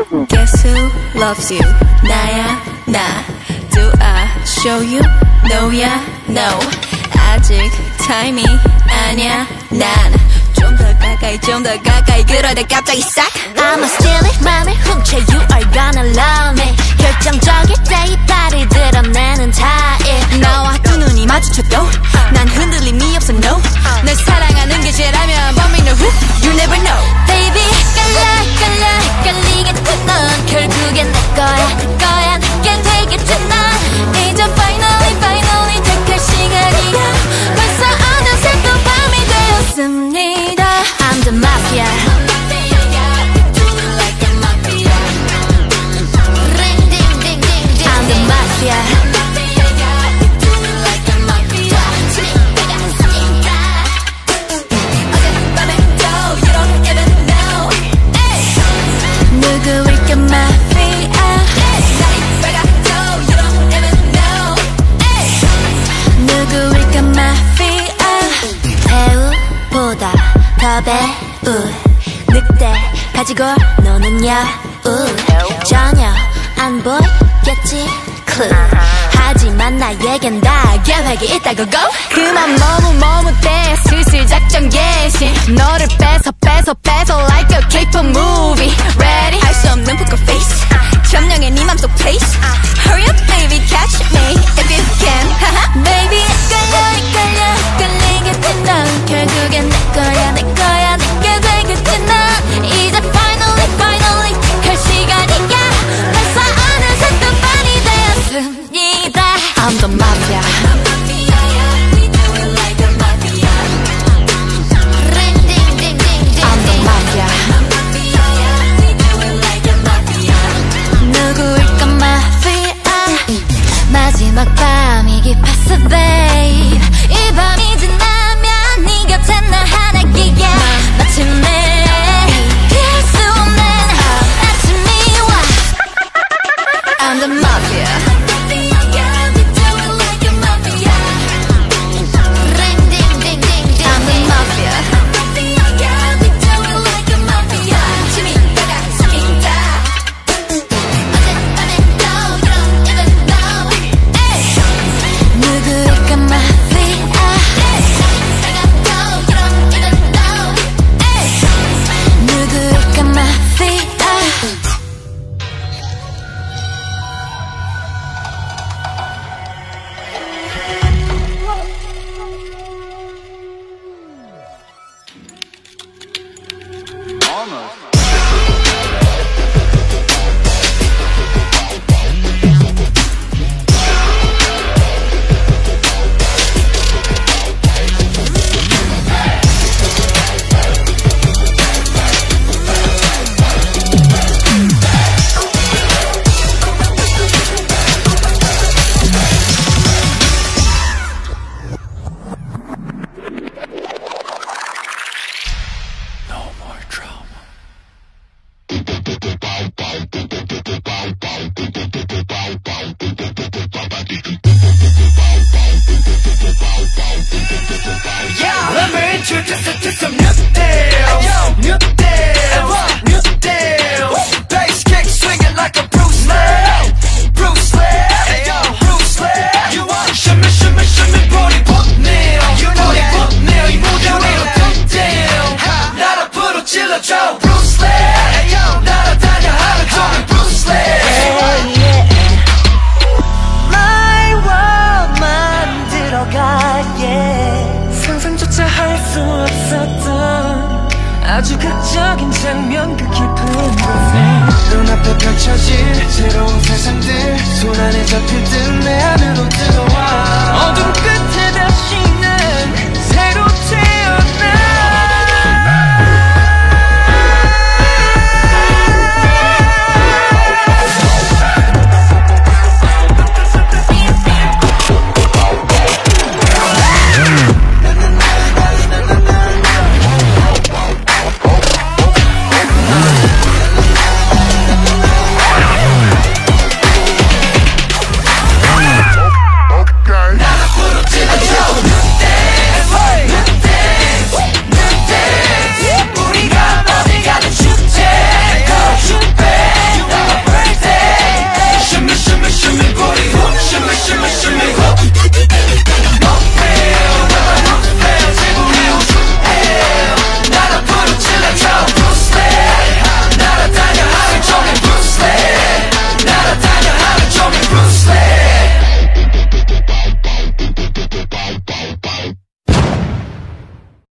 Guess who loves you? 나야 나 Do I show you? No야 no 아직 타임이 아니야 난좀 더 가까이 좀 더 가까이 그러다 갑자기 싹 I'ma steal it 맘을 훔쳐 You are gonna love me 결정적일 때 이빨을 드러내는 타입 나와 두 눈이 마주쳐도 더 배우. 늑대 가지고 노는 여우. 전혀 안 보이겠지 clue 하지만 나에겐 다 계획이 있다고 go. 그만 머뭇 머뭇대 슬슬 작전 개시. 너를 뺏어 뺏어 뺏어 like a K-pop movie. Ready? 할 수 없는 poker face. 점령해 네 맘속 place almost. Let me introduce 펼쳐질 새로운 세상들 손 안에 잡힐 듯내 안으로 끝에